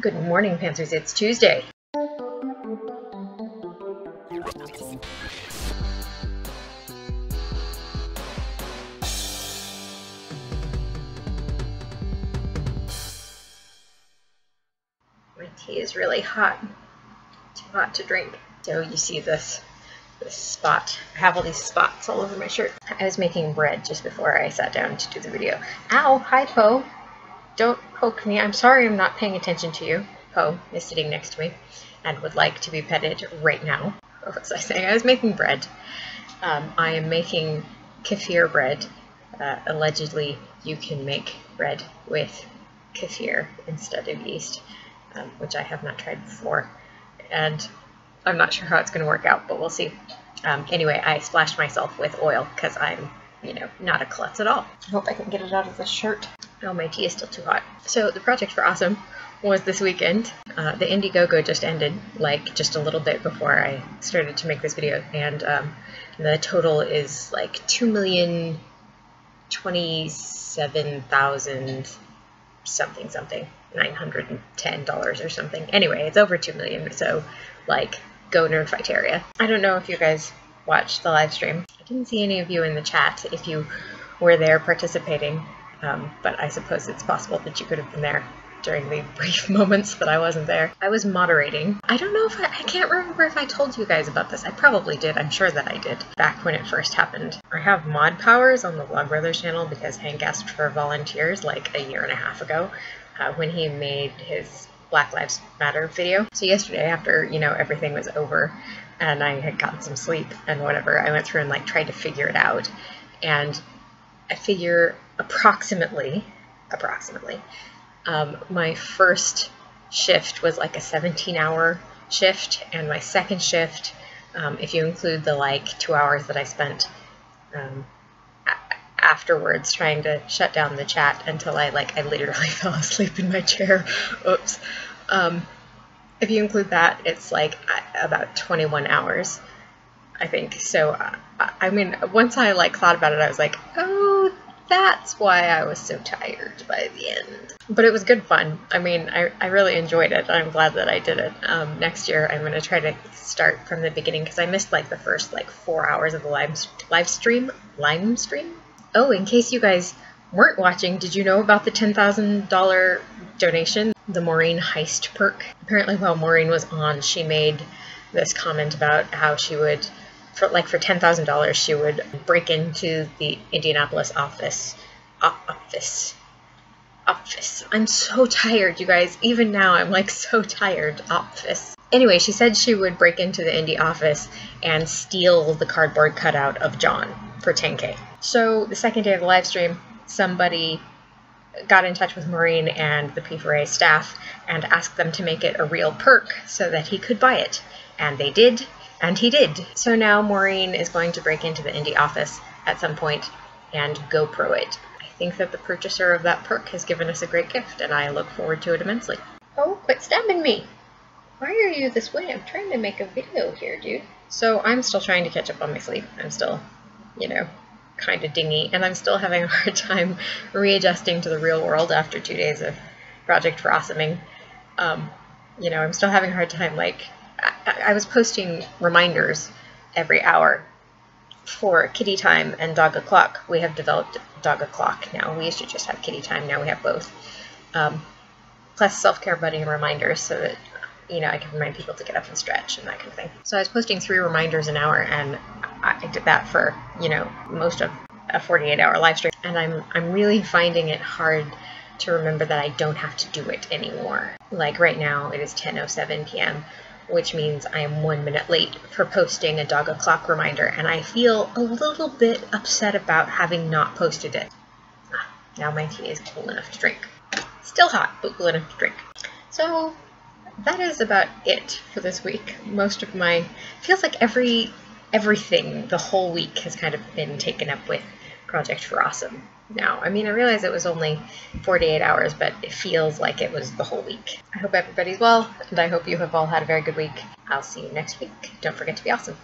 Good morning, Panthers. It's Tuesday. My tea is really hot. Too hot to drink. So you see this this spot. I have all these spots all over my shirt. I was making bread just before I sat down to do the video. Ow! Hi, Poe. Don't poke me. I'm sorry I'm not paying attention to you. Poe is sitting next to me and would like to be petted right now. What was I saying? I was making bread. Um, I am making kefir bread. Uh, allegedly, you can make bread with kefir instead of yeast, um, which I have not tried before. And I'm not sure how it's going to work out, but we'll see. Um, anyway, I splashed myself with oil because I'm, you know, not a klutz at all. I hope I can get it out of the shirt. Oh, my tea is still too hot. So the project for Awesome was this weekend. Uh, the Indiegogo just ended, like just a little bit before I started to make this video, and um, the total is like two million twenty-seven thousand something something, nine hundred and ten dollars or something. Anyway, it's over two million, so like go Nerdfighteria. I don't know if you guys watched the live stream. I didn't see any of you in the chat if you were there participating, um, but I suppose it's possible that you could have been there during the brief moments that I wasn't there. I was moderating. I don't know if I, I can't remember if I told you guys about this. I probably did. I'm sure that I did back when it first happened. I have mod powers on the Vlogbrothers channel because Hank asked for volunteers like a year and a half ago uh, when he made his Black Lives Matter video. So yesterday, after you know everything was over, and I had gotten some sleep and whatever, I went through and like tried to figure it out, and I figure approximately, approximately, um, my first shift was like a 17-hour shift, and my second shift, um, if you include the like two hours that I spent um, afterwards trying to shut down the chat until I like I literally fell asleep in my chair. Oops. Um, if you include that, it's like about 21 hours, I think. So, uh, I mean, once I like thought about it, I was like, oh, that's why I was so tired by the end. But it was good fun. I mean, I, I really enjoyed it. I'm glad that I did it. Um, next year, I'm going to try to start from the beginning because I missed like the first like four hours of the live, live stream. Live stream? Oh, in case you guys weren't watching, did you know about the $10,000 donation, the Maureen heist perk? Apparently, while Maureen was on, she made this comment about how she would, for like for $10,000, she would break into the Indianapolis office. Office. Office. I'm so tired, you guys. Even now, I'm like so tired. Office. Anyway, she said she would break into the Indy office and steal the cardboard cutout of John for 10k. So the second day of the live stream, somebody got in touch with Maureen and the P4A staff and asked them to make it a real perk so that he could buy it. And they did, and he did. So now Maureen is going to break into the Indy office at some point and GoPro it. I think that the purchaser of that perk has given us a great gift, and I look forward to it immensely. Oh, quit stabbing me! Why are you this way? I'm trying to make a video here, dude. So I'm still trying to catch up on my sleep. I'm still, you know, kind of dingy, and I'm still having a hard time readjusting to the real world after two days of Project Rossoming. Um, you know, I'm still having a hard time, like, I, was posting reminders every hour for kitty time and dog o'clock. We have developed dog o'clock now. We used to just have kitty time, now we have both. Um, plus self-care buddy reminders so that you know, I can remind people to get up and stretch and that kind of thing. So I was posting three reminders an hour, and I did that for you know most of a 48 hour live stream, and I'm I'm really finding it hard to remember that I don't have to do it anymore. Like right now, it is 10:07 p.m., which means I am one minute late for posting a dog o'clock reminder, and I feel a little bit upset about having not posted it. Ah, now my tea is cool enough to drink. Still hot, but cool enough to drink. So that is about it for this week. Most of my feels like every everything the whole week has kind of been taken up with Project for Awesome. Now, I mean, I realize it was only 48 hours, but it feels like it was the whole week. I hope everybody's well, and I hope you have all had a very good week. I'll see you next week. Don't forget to be awesome.